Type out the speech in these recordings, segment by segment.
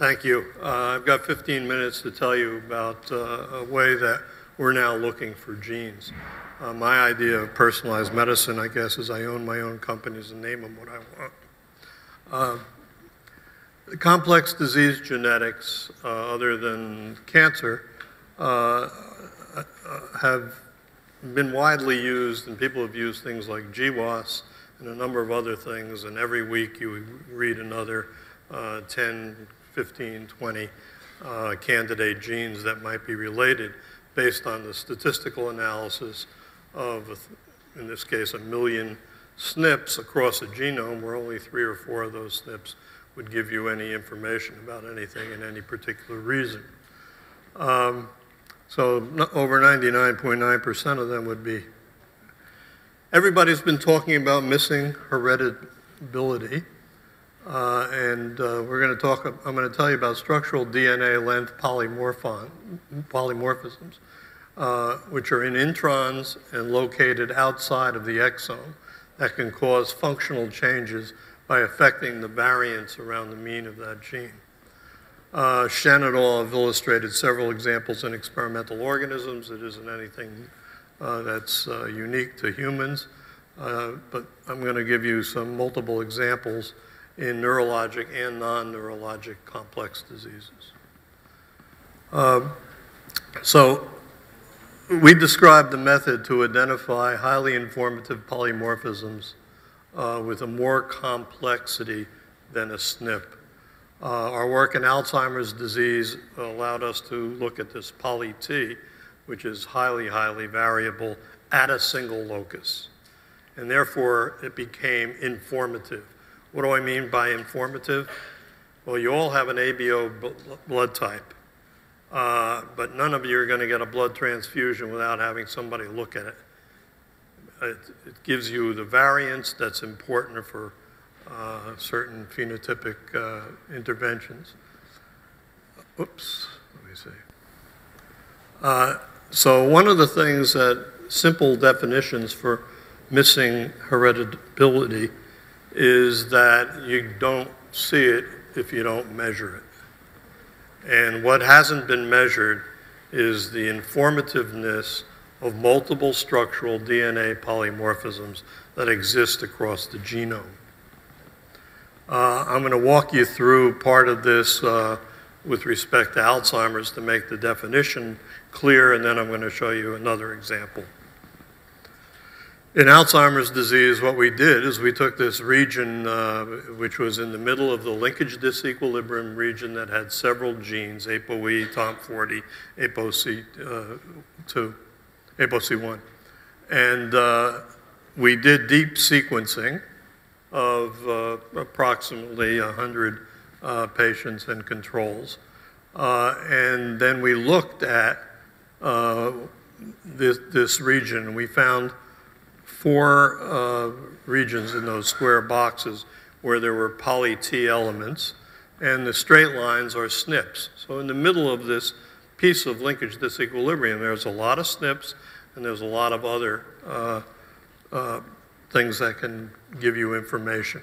Thank you. Uh, I've got 15 minutes to tell you about uh, a way that we're now looking for genes. Uh, my idea of personalized medicine, I guess, is I own my own companies and name them what I want. Uh, complex disease genetics, uh, other than cancer, uh, have been widely used, and people have used things like GWAS and a number of other things, and every week you read another 10, 15, 20 candidate genes that might be related based on the statistical analysis of, in this case, a million SNPs across a genome where only three or four of those SNPs would give you any information about anything in any particular reason. Um, so over 99.9% of them would be. Everybody's been talking about missing hereditability. Uh, and uh, we're going to talk, I'm going to tell you about structural DNA length polymorphisms uh, which are in introns and located outside of the exome that can cause functional changes by affecting the variants around the mean of that gene. Uh, Shen et al. have illustrated several examples in experimental organisms. It isn't anything uh, that's uh, unique to humans, uh, but I'm going to give you some multiple examples in neurologic and non-neurologic complex diseases. Uh, so we described the method to identify highly informative polymorphisms uh, with a more complexity than a SNP. Uh, our work in Alzheimer's disease allowed us to look at this poly-T, which is highly, highly variable at a single locus. And therefore, it became informative. What do I mean by informative? Well, you all have an ABO blood type. Uh, but none of you are going to get a blood transfusion without having somebody look at it. It, it gives you the variance that's important for uh, certain phenotypic uh, interventions. Oops, let me see. Uh, so one of the things that simple definitions for missing hereditability is that you don't see it if you don't measure it. And what hasn't been measured is the informativeness of multiple structural DNA polymorphisms that exist across the genome. Uh, I'm going to walk you through part of this uh, with respect to Alzheimer's to make the definition clear, and then I'm going to show you another example. In Alzheimer's disease, what we did is we took this region, uh, which was in the middle of the linkage disequilibrium region that had several genes, ApoE, TOMM40, ApoC2, uh, ApoC1. And uh, we did deep sequencing of uh, approximately 100 uh, patients and controls. Uh, and then we looked at this, this region. We found four uh, regions in those square boxes where there were poly T elements, and the straight lines are SNPs. So in the middle of this piece of linkage disequilibrium, there's a lot of SNPs, and there's a lot of other uh, uh, things that can give you information.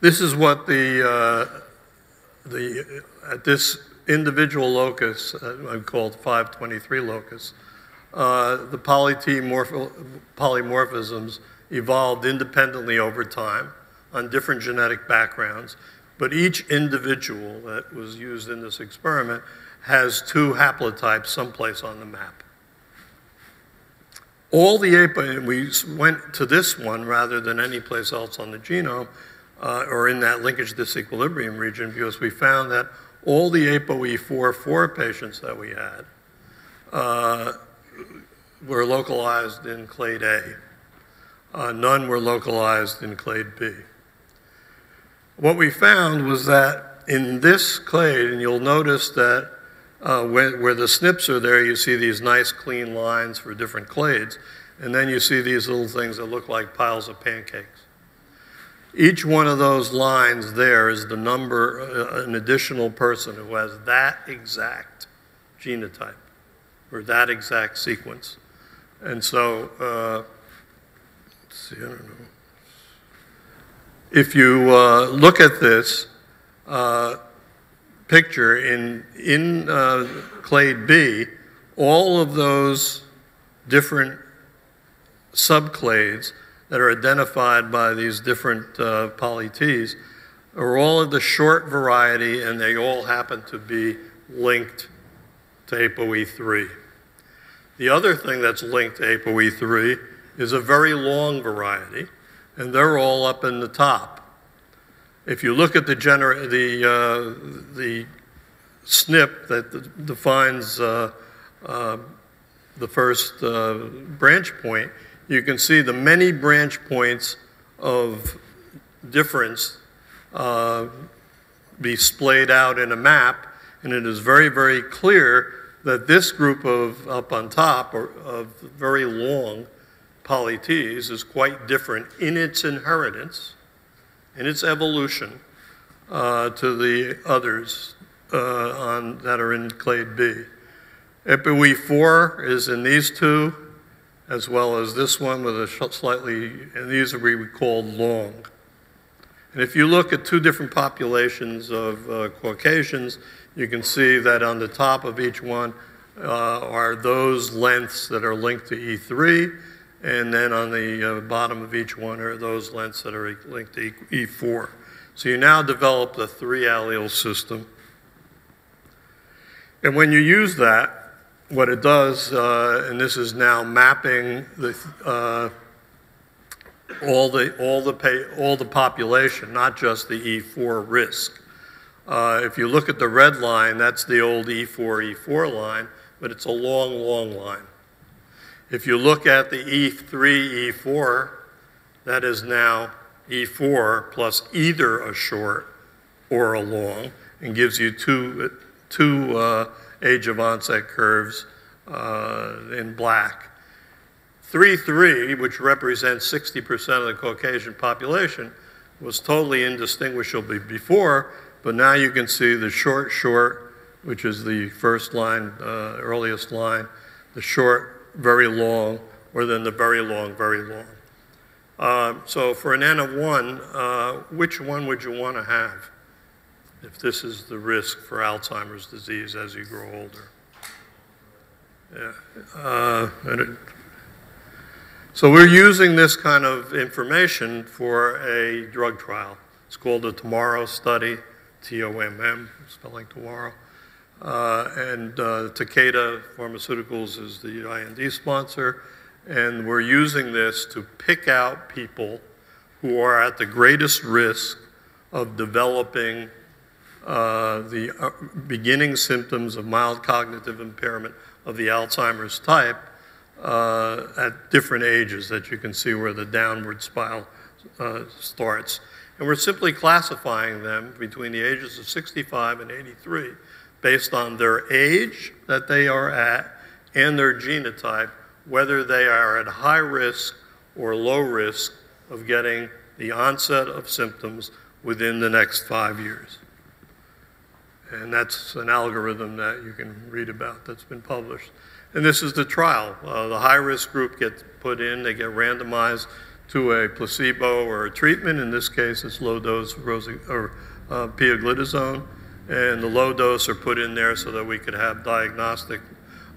This is what the, uh, the at this individual locus, uh, I'm called 523 locus, uh, the polymorphisms evolved independently over time on different genetic backgrounds, but each individual that was used in this experiment has two haplotypes someplace on the map. All the APO, we went to this one rather than any place else on the genome uh, or in that linkage disequilibrium region because we found that all the ApoE4 patients that we had uh, were localized in clade A. Uh, none were localized in clade B. What we found was that in this clade, and you'll notice that uh, where, where, the SNPs are there, you see these nice clean lines for different clades, and then you see these little things that look like piles of pancakes. Each one of those lines there is the number, uh, an additional person who has that exact genotype or that exact sequence. And so, uh, let's see, I don't know. If you uh, look at this, uh, picture in, in uh, clade B, all of those different subclades that are identified by these different uh, are all of the short variety and they all happen to be linked to ApoE3. The other thing that's linked to ApoE3 is a very long variety, and they're all up in the top. If you look at the, gener- the, uh, the SNP that defines uh, uh, the first uh, branch point, you can see the many branch points of difference uh, be splayed out in a map, and it is very, very clear that this group of up on top or, of very long poly-Ts is quite different in its inheritance, in its evolution, uh, to the others uh, on, that are in clade B. ApoE4 is in these two, as well as this one with a slightly, and these are we call long. And if you look at two different populations of uh, Caucasians, you can see that on the top of each one uh, are those lengths that are linked to E3, and then on the uh, bottom of each one are those lengths that are linked to E4. So you now develop the three allele system. And when you use that, what it does, uh, and this is now mapping the, uh, all the all the pay, all the population, not just the E4 risk. Uh, if you look at the red line, that's the old E4 E4 line, but it's a long, long line. If you look at the E3 E4, that is now E4 plus either a short or a long, and gives you two two uh, age of onset curves uh, in black. 3-3, which represents 60% of the Caucasian population, was totally indistinguishable before, but now you can see the short, short, which is the first line, uh, earliest line, the short, very long, or then the very long, very long. Uh, so for an N of one, uh, which one would you want to have? if this is the risk for Alzheimer's disease as you grow older. Yeah. So we're using this kind of information for a drug trial. It's called the TOMMorrow Study, T-O-M-M, spelling tomorrow. Uh, and uh, Takeda Pharmaceuticals is the IND sponsor. And we're using this to pick out people who are at the greatest risk of developing uh, the uh, beginning symptoms of mild cognitive impairment of the Alzheimer's type uh, at different ages that you can see where the downward spiral uh, starts. And we're simply classifying them between the ages of 65 and 83 based on their age that they are at and their genotype, whether they are at high risk or low risk of getting the onset of symptoms within the next five years. And that's an algorithm that you can read about that's been published. And this is the trial. Uh, the high risk group gets put in, they get randomized to a placebo or a treatment. In this case, it's low dose rosi- or uh, pioglitazone. And the low dose are put in there so that we could have diagnostic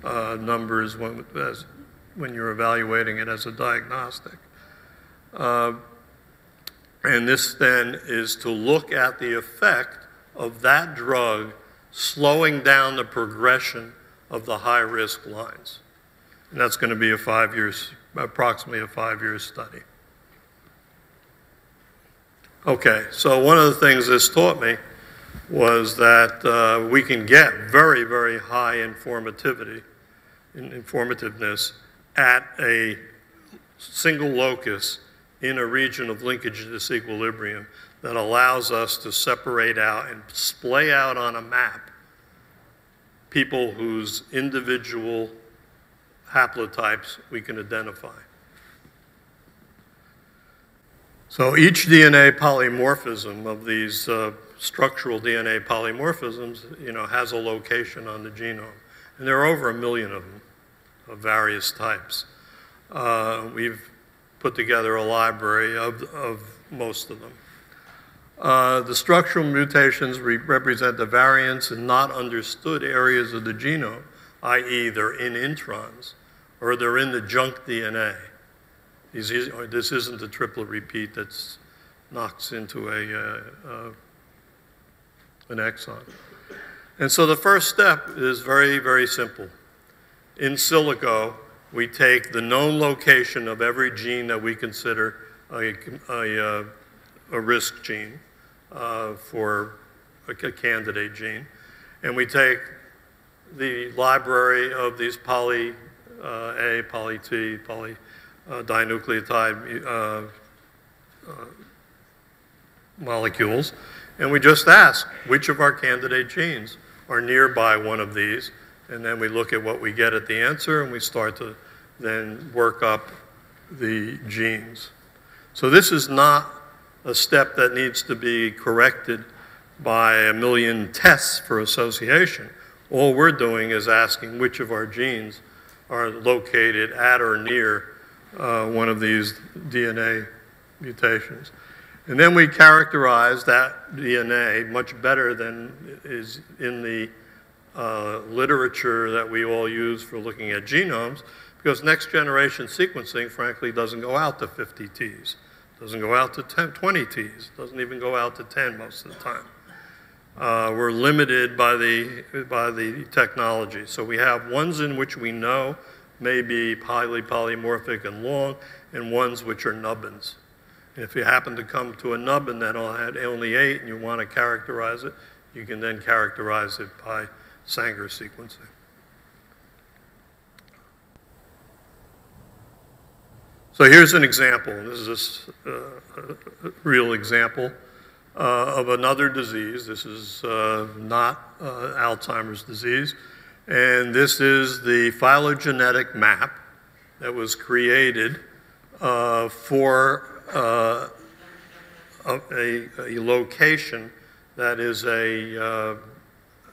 uh, numbers when, as, when you're evaluating it as a diagnostic. Uh, and this then is to look at the effect of that drug slowing down the progression of the high risk lines. And that's going to be a five years, approximately a five year study. Okay, so one of the things this taught me was that uh, we can get very, very high informativity, informativeness at a single locus in a region of linkage disequilibrium that allows us to separate out and splay out on a map people whose individual haplotypes we can identify. So each DNA polymorphism of these uh, structural DNA polymorphisms, you know, has a location on the genome. And there are over a million of them of various types. Uh, we've put together a library of, of most of them. Uh, the structural mutations re represent the variants in not understood areas of the genome, i.e., they're in introns or they're in the junk DNA. These, this isn't the triplet repeat that knocks into a, uh, uh, an exon. And so the first step is very, very simple. In silico, we take the known location of every gene that we consider a, a, uh, a risk gene uh, for a, a candidate gene, and we take the library of these poly uh, A, poly T, poly uh, dinucleotide uh, molecules, and we just ask which of our candidate genes are nearby one of these, and then we look at what we get at the answer, and we start to then work up the genes. So this is not a step that needs to be corrected by a million tests for association. All we're doing is asking which of our genes are located at or near uh, one of these DNA mutations. And then we characterize that DNA much better than is in the uh, literature that we all use for looking at genomes, because next generation sequencing, frankly, doesn't go out to 50 Ts, doesn't go out to 10, 20 Ts, doesn't even go out to 10 most of the time. Uh, we're limited by the, by the technology. So we have ones in which we know may be highly polymorphic and long, and ones which are nubbins. And if you happen to come to a nubbin that had only eight and you want to characterize it, you can then characterize it by Sanger sequencing. So here's an example. This is a, a real example uh, of another disease. This is uh, not uh, Alzheimer's disease. And this is the phylogenetic map that was created uh, for uh, a, a, location that is a uh,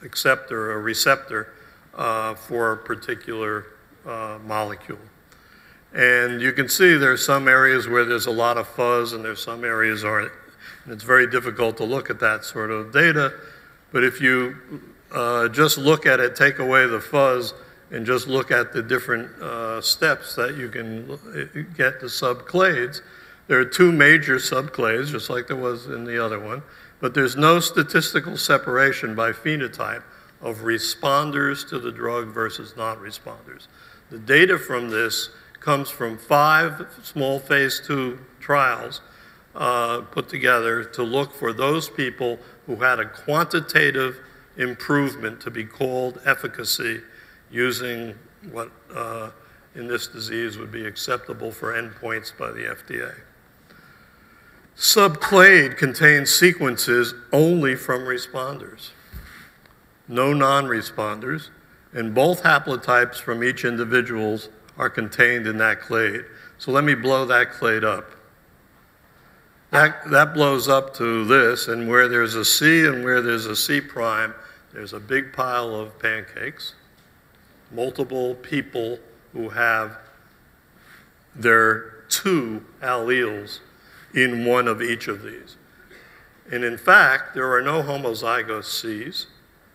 acceptor, a receptor for a particular molecule. And you can see there's some areas where there's a lot of fuzz and there's some areas aren't. And it's very difficult to look at that sort of data. But if you uh, just look at it, take away the fuzz, and just look at the different uh, steps that you can uh, get the subclades, there are two major subclades, just like there was in the other one, but there's no statistical separation by phenotype of responders to the drug versus non-responders. The data from this comes from five small phase two trials uh, put together to look for those people who had a quantitative improvement to be called efficacy using what uh, in this disease would be acceptable for endpoints by the FDA. Subclade contains sequences only from responders, no non-responders, and both haplotypes from each individuals are contained in that clade. So let me blow that clade up. That, that blows up to this, and where there's a C and where there's a C prime, there's a big pile of pancakes. Multiple people who have their two alleles in one of each of these. And in fact, there are no homozygous Cs.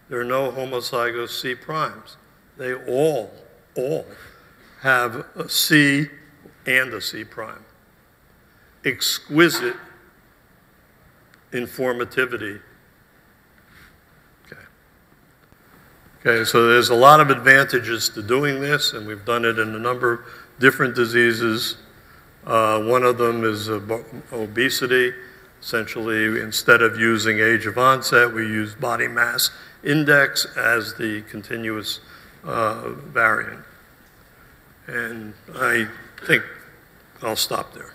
There are no homozygous C primes. They all, all have a C and a C prime. Exquisite informativity. Okay. Okay, so there's a lot of advantages to doing this, and we've done it in a number of different diseases. Uh, one of them is obesity. Essentially, instead of using age of onset, we use body mass index as the continuous uh, variant. And I think I'll stop there.